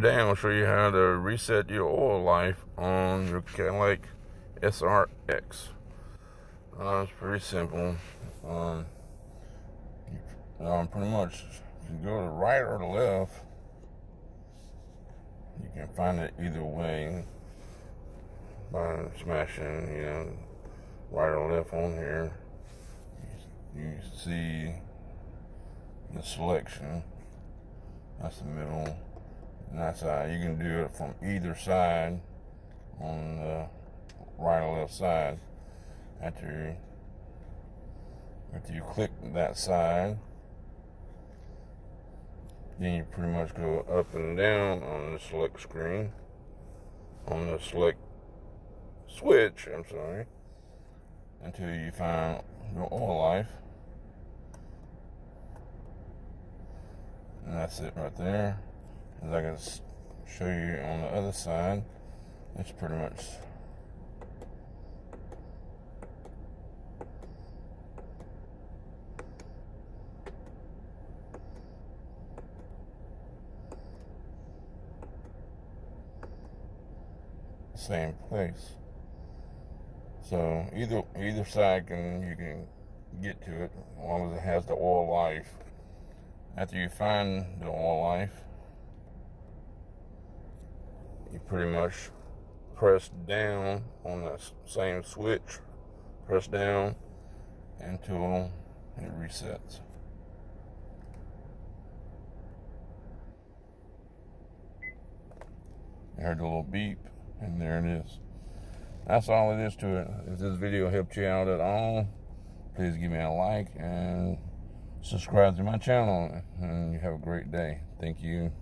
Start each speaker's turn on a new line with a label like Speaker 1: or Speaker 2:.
Speaker 1: Today I'll show you how to reset your oil life on your Cadillac SRX. Uh, it's pretty simple. Um, um, pretty much you can go to the right or the left. You can find it either way by smashing, you know, right or left on here. You see the selection. That's the middle and that's uh, you can do it from either side on the right or left side. After after you click that side then you pretty much go up and down on the select screen on the select switch I'm sorry until you find your oil life. And that's it right there as I can show you on the other side, it's pretty much same place. So either either side can you can get to it as long as it has the oil life. After you find the oil life, you pretty much press down on that same switch, press down until it resets. You heard the little beep, and there it is. That's all it is to it. If this video helped you out at all, please give me a like and subscribe to my channel. And you have a great day. Thank you.